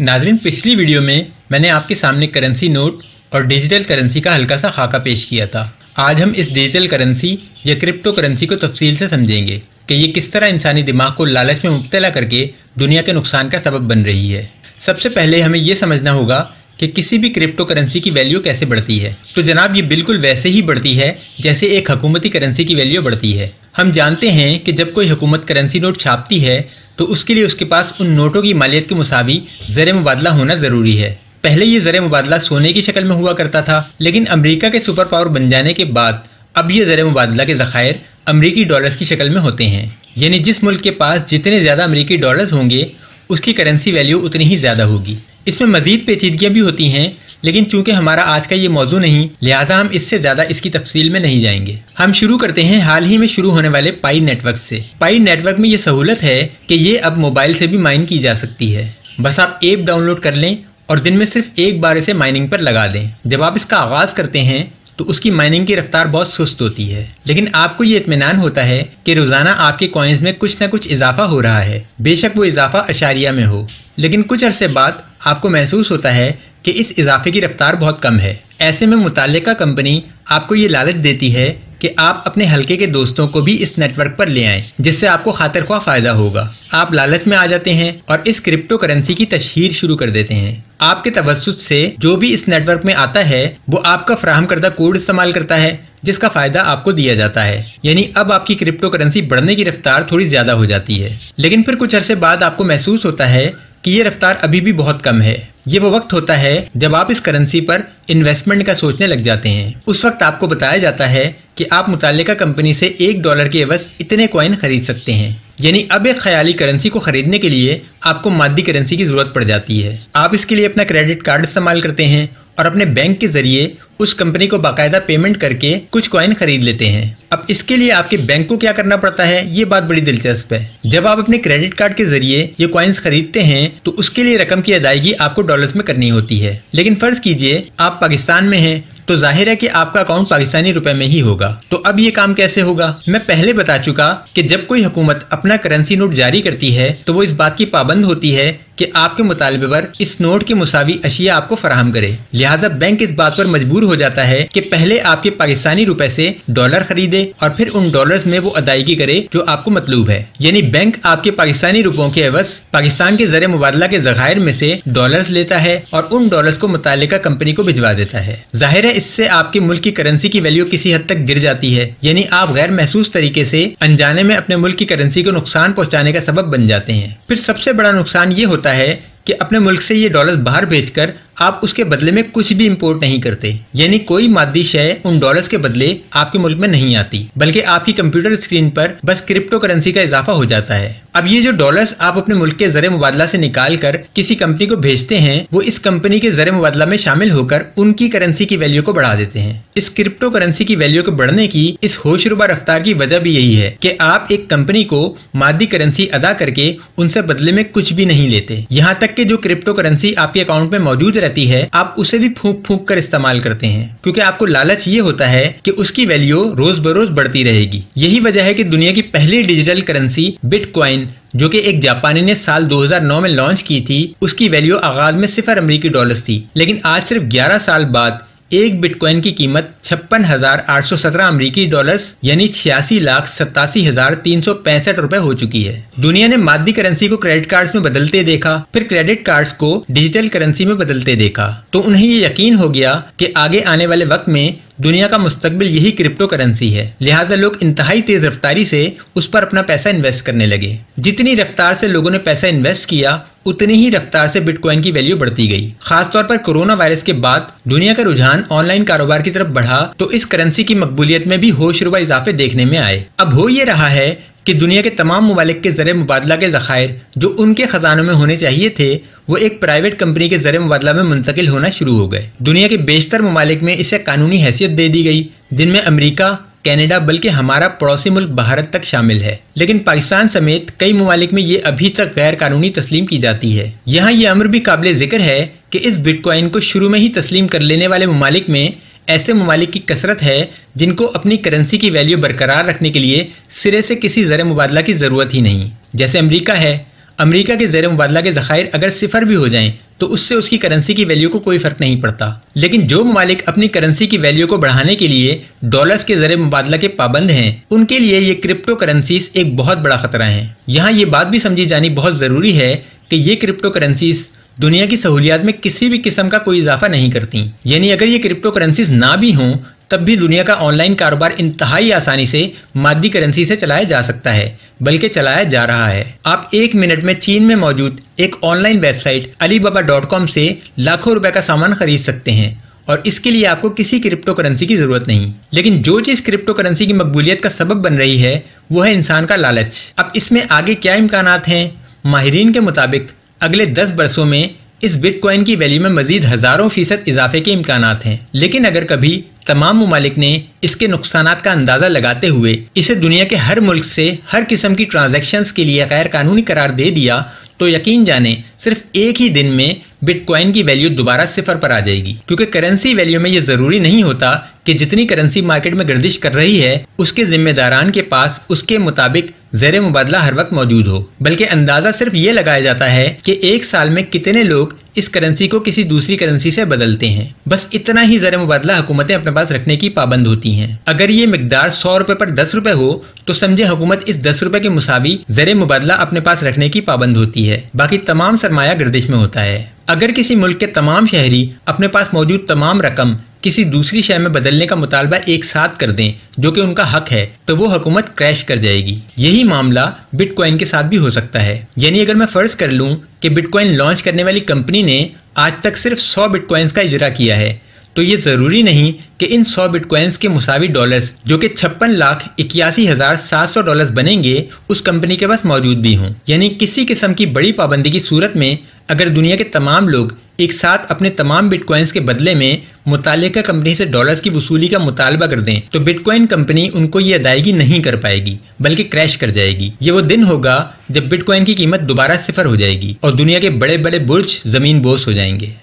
नाजरीन, पिछली वीडियो में मैंने आपके सामने करेंसी नोट और डिजिटल करेंसी का हल्का सा खाका पेश किया था। आज हम इस डिजिटल करेंसी या क्रिप्टो करेंसी को तफसील से समझेंगे कि ये किस तरह इंसानी दिमाग को लालच में मुबतला करके दुनिया के नुकसान का सबब बन रही है। सबसे पहले हमें यह समझना होगा कि किसी भी क्रिप्टो करेंसी की वैल्यू कैसे बढ़ती है। तो जनाब, ये बिल्कुल वैसे ही बढ़ती है जैसे एक हकूमती करेंसी की वैल्यू बढ़ती है। हम जानते हैं कि जब कोई हुकूमत करेंसी नोट छापती है तो उसके लिए उसके पास उन नोटों की मालियत के मुसावी ज़र मुबादला होना ज़रूरी है। पहले ये ज़र मुबादला सोने की शक्ल में हुआ करता था, लेकिन अमरीका के सुपर पावर बन जाने के बाद, अब ये ज़र मुबादला के ज़खायर अमरीकी डॉलर्स की शक्ल में होते हैं। यानी जिस मुल्क के पास जितने ज़्यादा अमरीकी डॉलर्स होंगे, उसकी करेंसी वैल्यू उतनी ही ज़्यादा होगी। इसमें मज़ीद पेचीदगियाँ भी होती हैं लेकिन चूँकि हमारा आज का ये मौजू नहीं, लिहाजा हम इससे ज़्यादा इसकी तफसील में नहीं जाएँगे। हम शुरू करते हैं हाल ही में शुरू होने वाले पाई नेटवर्क से। पाई नेटवर्क में ये सहूलत है कि ये अब मोबाइल से भी माइन की जा सकती है। बस आप ऐप डाउनलोड कर लें और दिन में सिर्फ़ एक बार इसे माइनिंग पर लगा दें। जब आप इसका आगाज़ करते हैं तो उसकी माइनिंग की रफ्तार बहुत सुस्त होती है। लेकिन आपको ये इतमान होता है कि रोज़ाना आपके कॉइन्स में कुछ ना कुछ इजाफा हो रहा है। बेशक वो इजाफा अशारिया में हो। लेकिन कुछ अरसे बाद आपको महसूस होता है कि इस इजाफे की रफ्तार बहुत कम है। ऐसे में मुतल कंपनी आपको ये लालच देती है कि आप अपने हल्के के दोस्तों को भी इस नेटवर्क पर ले आएँ, जिससे आपको खातिर ख्वाह फ़ायदा होगा। आप लालच में आ जाते हैं और इस क्रिप्टो करेंसी की तशहर शुरू कर देते हैं। आपके तवसत से जो भी इस नेटवर्क में आता है, वो आपका फ्राहम करदा कोड इस्तेमाल करता है, जिसका फ़ायदा आपको दिया जाता है। यानी अब आपकी क्रिप्टो करेंसी बढ़ने की रफ्तार थोड़ी ज़्यादा हो जाती है। लेकिन फिर कुछ अरसे बाद आपको महसूस होता है कि ये रफ्तार अभी भी बहुत कम है। ये वो वक्त होता है जब आप इस करेंसी पर इन्वेस्टमेंट का सोचने लग जाते हैं। उस वक्त आपको बताया जाता है कि आप मुतल कंपनी से एक डॉलर के अवस इतने कॉइन खरीद सकते हैं। यानी अब एक ख्याली करेंसी को खरीदने के लिए आपको मादी करेंसी की ज़रूरत पड़ जाती है। आप इसके लिए अपना क्रेडिट कार्ड इस्तेमाल करते हैं और अपने बैंक के ज़रिए उस कंपनी को बाकायदा पेमेंट करके कुछ कॉइन खरीद लेते हैं। अब इसके लिए आपके बैंक को क्या करना पड़ता है? ये बात बड़ी दिलचस्प है। जब आप अपने क्रेडिट कार्ड के ज़रिए ये कॉइन्स खरीदते हैं तो उसके लिए रकम की अदायगी आपको डॉलर्स में करनी होती है। लेकिन फ़र्ज़ कीजिए, आप पाकिस्तान में हैं तो ज़ाहिर है कि आपका अकाउंट पाकिस्तानी रुपए में ही होगा। तो अब ये काम कैसे होगा? मैं पहले बता चुका कि जब कोई हुकूमत अपना करेंसी नोट जारी करती है तो वो इस बात की पाबंद होती है कि आपके मुतालबे पर इस नोट के मुसावी अशिया आपको फराहम करे। लिहाजा बैंक इस बात पर मजबूर हो जाता है कि पहले आपके पाकिस्तानी रुपए से डॉलर खरीदे और फिर उन डॉलर्स में वो अदायगी करे जो आपको मतलूब है। यानी बैंक आपके पाकिस्तानी रुपयों के अवस पाकिस्तान के ज़रिए मुबादला के जखायर में से डॉलर्स लेता है और उन डॉलर्स को मुतल कंपनी को भिजवा देता है। ज़ाहिर है, इससे आपके मुल्क की करेंसी की वैल्यू किसी हद तक गिर जाती है। यानी आप गैर महसूस तरीके से अनजाने में अपने मुल्क की करेंसी को नुकसान पहुँचाने का सबब बन जाते हैं। फिर सबसे बड़ा नुकसान ये होता है कि अपने मुल्क से ये डॉलर्स बाहर भेजकर आप उसके बदले में कुछ भी इंपोर्ट नहीं करते। यानी कोई मादी शय उन डॉलर्स के बदले आपके मुल्क में नहीं आती। बल्कि आपकी कंप्यूटर स्क्रीन पर बस क्रिप्टो करेंसी का इजाफा हो जाता है। अब ये जो डॉलर्स आप अपने मुल्क के ज़रिए मुबादला से निकाल कर किसी कंपनी को भेजते हैं, वो इस कंपनी के ज़रिए मुबादला में शामिल होकर उनकी करेंसी की वैल्यू को बढ़ा देते हैं। इस क्रिप्टो करेंसी की वैल्यू को बढ़ने की इस होशरुबा रफ्तार की वजह भी यही है कि आप एक कंपनी को मादी करेंसी अदा करके उनसे बदले में कुछ भी नहीं लेते। यहाँ तक कि जो क्रिप्टो करेंसी आपके अकाउंट में मौजूद रहती है, आप उसे भी फूक फूक कर इस्तेमाल करते हैं। क्योंकि आपको लालच ये होता है कि उसकी वैल्यू रोज बरोज बढ़ती रहेगी। यही वजह है कि दुनिया की पहली डिजिटल करेंसी बिटकॉइन जो कि एक जापानी ने साल 2009 में लॉन्च की थी, उसकी वैल्यू आगाज़ में सिफर अमरीकी डॉलर थी। लेकिन आज सिर्फ़ 11 साल बाद एक बिटकॉइन की कीमत छप्पन हज़ार आठ सौ सत्रह अमरीकी डॉलर्स, यानी छियासी लाख सतासी हज़ार तीन सौ पैंसठ रूपए हो चुकी है। दुनिया ने मादी करेंसी को क्रेडिट कार्ड्स में बदलते देखा, फिर क्रेडिट कार्ड्स को डिजिटल करेंसी में बदलते देखा। तो उन्हें ये यकीन हो गया कि आगे आने वाले वक्त में दुनिया का मुस्तबिल यही क्रिप्टो करेंसी है, लिहाजा लोग इंतहाई तेज रफ्तारी से उस पर अपना पैसा इन्वेस्ट करने लगे। जितनी रफ्तार से लोगों ने पैसा इन्वेस्ट किया, उतनी ही रफ्तार से बिटकॉइन की वैल्यू बढ़ती गई। खासतौर पर कोरोना वायरस के बाद दुनिया का रुझान ऑनलाइन कारोबार की तरफ़ बढ़ा तो इस करेंसी की मकबूलियत में भी होशरुबा इजाफे देखने में आए। अब हो ये रहा है कि दुनिया के तमाम ममालिक के ज़र मुबादला के ज़खायर जो उनके ख़जानों में होने चाहिए थे, वो एक प्राइवेट कंपनी के ज़र मुबादला में मुंतकिल होना शुरू हो गए। दुनिया के बेशतर ममालिक में इसे कानूनी हैसियत दे दी गई, जिनमें अमरीका, कनाडा बल्कि हमारा पड़ोसी मुल्क भारत तक शामिल है। लेकिन पाकिस्तान समेत कई ममालिक में ये अभी तक गैर कानूनी तस्लीम की जाती है। यहाँ ये अमर भी काबिल ज़िक्र है कि इस बिटकॉइन को शुरू में ही तस्लीम कर लेने वाले ममालिक में ऐसे ममालिक की कसरत है जिनको अपनी करेंसी की वैल्यू बरकरार रखने के लिए सिरे से किसी ज़र मुबादला की ज़रूरत ही नहीं। जैसे अमरीका है, अमेरिका के ज़र मुबादला के जखायर अगर सिफर भी हो जाएँ तो उससे उसकी करेंसी की वैल्यू को कोई फ़र्क नहीं पड़ता। लेकिन जो ममालिक अपनी करेंसी की वैल्यू को बढ़ाने के लिए डॉलर्स के ज़र मुबादला के पाबंद हैं, उनके लिए ये क्रिप्टो करेंसीज एक बहुत बड़ा खतरा है। यहाँ ये बात भी समझी जानी बहुत ज़रूरी है कि ये क्रिप्टो करेंसीज दुनिया की सहूलियात में किसी भी किस्म का कोई इजाफा नहीं करती। यानी अगर ये क्रिप्टो करेंसीज ना भी हों, तब भी दुनिया का ऑनलाइन कारोबार इंतहाई आसानी से मादी करेंसी से चलाया जा सकता है, बल्कि चलाया जा रहा है। आप एक मिनट में चीन में मौजूद एक online website Alibaba dot com से लाखों रुपए का सामान खरीद सकते हैं, और इसके लिए आपको किसी क्रिप्टो करेंसी की ज़रूरत नहीं। लेकिन जो चीज़ क्रिप्टो करेंसी की मकबूलियत का सबब बन रही है, वो है इंसान का लालच। अब इसमें आगे क्या इम्कान हैं? माहरीन के मुताबिक अगले दस बरसों में इस बिटकॉइन की वैल्यू में मजीद हज़ारों फ़ीसद इजाफे के इम्कान हैं। लेकिन अगर कभी तमाम ममालिक ने इसके नुकसान का अंदाज़ा लगाते हुए इसे दुनिया के हर मुल्क से हर किस्म की ट्रांजेक्शन के लिए गैर कानूनी करार दे दिया तो यकीन जाने, सिर्फ़ एक ही दिन में बिटकॉइन की वैल्यू दोबारा सिफर पर आ जाएगी। क्योंकि करेंसी वैल्यू में ये ज़रूरी नहीं होता कि जितनी करेंसी मार्केट में गर्दिश कर रही है, उसके जिम्मेदारान के पास उसके मुताबिक जेर मुबादला हर वक्त मौजूद हो। बल्कि अंदाज़ा सिर्फ़ ये लगाया जाता है कि एक साल में कितने लोग इस करेंसी को किसी दूसरी करेंसी से बदलते हैं। बस इतना ही जर मुबादला हुकूमतें अपने पास रखने की पाबंद होती हैं। अगर ये मकदार सौ रुपए पर दस रुपए हो तो समझे हुकूमत इस दस रुपए के मुसावी जर मुबादला अपने पास रखने की पाबंद होती है। बाकी तमाम सरमाया गर्दिश में होता है। अगर किसी मुल्क के तमाम शहरी अपने पास मौजूद तमाम रकम किसी दूसरी शहर में बदलने का मुतालबा एक साथ कर दें, जो कि उनका हक है तो वो हुकूमत क्रैश कर जाएगी। यही मामला बिटकॉइन के साथ भी हो सकता है। यानी अगर मैं फ़र्ज़ कर लूँ कि बिटकॉइन लॉन्च करने वाली कंपनी ने आज तक सिर्फ़ सौ बिटकॉइंस का इजरा किया है तो ये ज़रूरी नहीं कि इन 100 बिटकॉइंस के मुसावी डॉलर्स, जो कि छप्पन लाख इक्यासी हज़ार सात सौ डॉलर्स बनेंगे, उस कंपनी के पास मौजूद भी हों। यानी किसी किस्म की बड़ी पाबंदी की सूरत में, अगर दुनिया के तमाम लोग एक साथ अपने तमाम बिटकॉइंस के बदले में मुतल कंपनी से डॉलर्स की वसूली का मुतालबा कर दें तो बिटकॉइन कंपनी उनको ये अदायगी नहीं कर पाएगी, बल्कि क्रैश कर जाएगी। ये वो दिन होगा जब बिटकॉइन की कीमत दोबारा सिफर हो जाएगी और दुनिया के बड़े बड़े बुर्ज ज़मीन बोस हो जाएँगे।